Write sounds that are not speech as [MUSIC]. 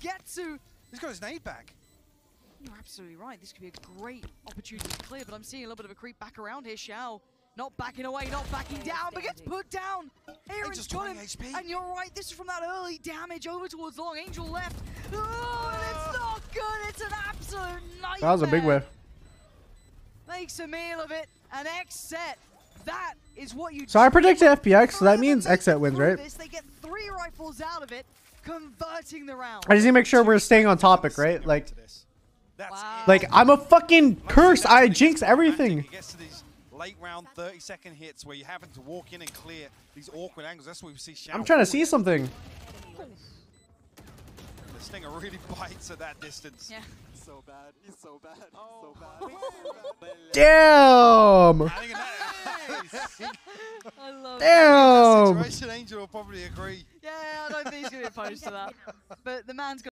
get to He's got his nade back. You're absolutely right. This could be a great opportunity to clear, but I'm seeing a little bit of a creep back around here. Shao not backing away, not backing down, but gets put down. Aaron's just got 20 him. HP. And you're right, this is from that early damage over towards Long. Angel left. Oh, and it's ah! not good. It's an absolute nightmare. That was a big whiff. Makes a meal of it. An XSET. That is what you So I predicted FPX, so that means XSET wins, right? This, they get three rifles out of it, converting the round. I just need to make sure we're staying on topic, right? Like, To this. That's Wow. like I'm a fucking curse. I jinx everything. It gets to these late round 30 second hits where you're having to walk in and clear these awkward angles. That's what we see Shao I'm trying to do. see something. The Stinger really [LAUGHS] bites at that distance. Yeah. so bad. He's so bad. He's Oh. so bad. [LAUGHS] Damn. Adding a net. [LAUGHS] I love Damn. Situation Angel probably agree. Yeah, I don't think he's going to be opposed to [LAUGHS] that. But the man's got